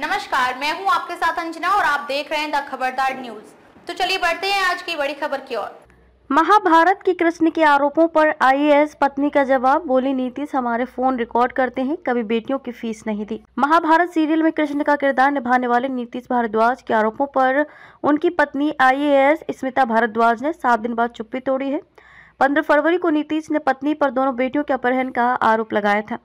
नमस्कार, मैं हूँ आपके साथ अंजना और आप देख रहे हैं द खबरदार न्यूज़। तो चलिए बढ़ते हैं आज की बड़ी खबर की ओर। महाभारत की कृष्ण के आरोपों पर आईएएस पत्नी का जवाब, बोली नीतीश हमारे फ़ोन रिकॉर्ड करते हैं, कभी बेटियों की फ़ीस नहीं दी। महाभारत सीरियल में कृष्ण का किरदार निभाने वाले नीतीश भारद्वाज के आरोपों पर उनकी पत्नी आईएएस स्मिता भारद्वाज ने सात दिन बाद चुप्पी तोड़ी है। पंद्रह फरवरी को नीतीश ने पत्नी पर दोनों बेटियों के अपहरण का आरोप लगाया था।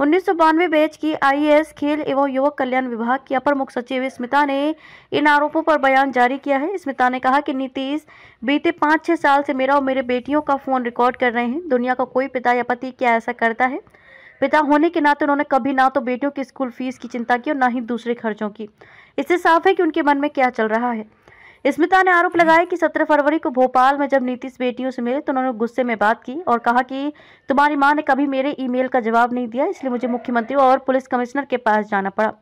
उन्नीस सौ बानवे बैच की आईएएस खेल एवं युवक कल्याण विभाग की अपर मुख्य सचिव स्मिता ने इन आरोपों पर बयान जारी किया है। स्मिता ने कहा कि नीतीश बीते पाँच छः साल से मेरा और मेरे बेटियों का फ़ोन रिकॉर्ड कर रहे हैं। दुनिया का कोई पिता या पति क्या ऐसा करता है? पिता होने के नाते उन्होंने कभी ना तो बेटियों की स्कूल फ़ीस की चिंता की और ना ही दूसरे खर्चों की। इससे साफ़ है कि उनके मन में क्या चल रहा है। स्मिता ने आरोप लगाया कि 17 फरवरी को भोपाल में जब नीतीश बेटियों से मिले तो उन्होंने गुस्से में बात की और कहा कि तुम्हारी माँ ने कभी मेरे ईमेल का जवाब नहीं दिया, इसलिए मुझे मुख्यमंत्री और पुलिस कमिश्नर के पास जाना पड़ा।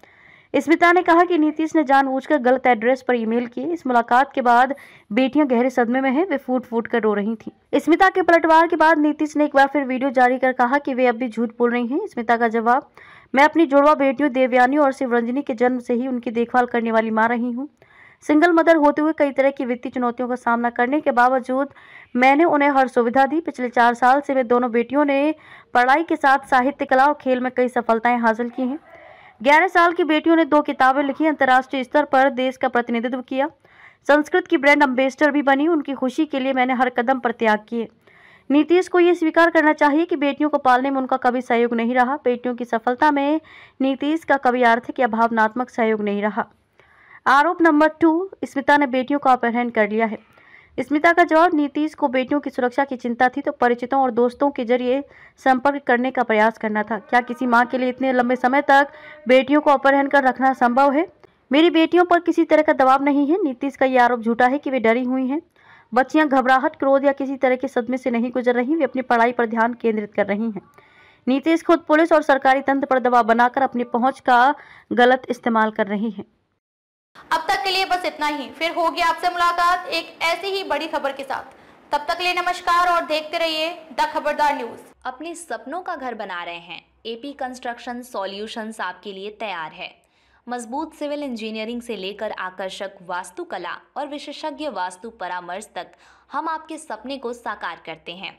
स्मिता ने कहा कि नीतीश ने जानबूझकर गलत एड्रेस पर ईमेल की। इस मुलाकात के बाद बेटियाँ गहरे सदमे में हैं, वे फूट फूट कर रो रही थीं। स्मिता के पलटवार के बाद नीतीश ने एक बार फिर वीडियो जारी कर कहा कि वे अब भी झूठ बोल रही हैं। स्मिता का जवाब, मैं अपनी जुड़वा बेटियों देवयानी और शिवरंजनी के जन्म से ही उनकी देखभाल करने वाली माँ रही हूँ। सिंगल मदर होते हुए कई तरह की वित्तीय चुनौतियों का सामना करने के बावजूद मैंने उन्हें हर सुविधा दी। पिछले चार साल से वे दोनों बेटियों ने पढ़ाई के साथ साहित्य, कला और खेल में कई सफलताएँ हासिल की हैं। ग्यारह साल की बेटियों ने दो किताबें लिखी, अंतर्राष्ट्रीय स्तर पर देश का प्रतिनिधित्व किया। संस्कृत की ब्रांड अम्बेसडर भी बनी। उनकी खुशी के लिए मैंने हर कदम पर त्याग किए। नीतीश को ये स्वीकार करना चाहिए कि बेटियों को पालने में उनका कभी सहयोग नहीं रहा। बेटियों की सफलता में नीतीश का कभी आर्थिक या भावनात्मक सहयोग नहीं रहा। आरोप नंबर टू, स्मिता ने बेटियों का अपहरण कर लिया है। स्मिता का जवाब, नीतीश को बेटियों की सुरक्षा की चिंता थी तो परिचितों और दोस्तों के ज़रिए संपर्क करने का प्रयास करना था। क्या किसी माँ के लिए इतने लंबे समय तक बेटियों को अपहरण कर रखना संभव है? मेरी बेटियों पर किसी तरह का दबाव नहीं है। नीतीश का यह आरोप झूठा है कि वे डरी हुई हैं। बच्चियाँ घबराहट, क्रोध या किसी तरह के सदमे से नहीं गुजर रही, वे अपनी पढ़ाई पर ध्यान केंद्रित कर रही हैं। नीतीश खुद पुलिस और सरकारी तंत्र पर दबाव बनाकर अपनी पहुँच का गलत इस्तेमाल कर रही हैं। अब तक के लिए बस इतना ही। फिर होगी आपसे मुलाकात एक ऐसी ही बड़ी खबर के साथ। तब तक लिए नमस्कार और देखते रहिए द खबरदार न्यूज़। अपने सपनों का घर बना रहे हैं। एपी कंस्ट्रक्शन सॉल्यूशंस आपके लिए तैयार है। मज़बूत सिविल इंजीनियरिंग से लेकर आकर्षक वास्तुकला और विशेषज्ञ वास्तु परामर्श तक हम आपके सपने को साकार करते हैं।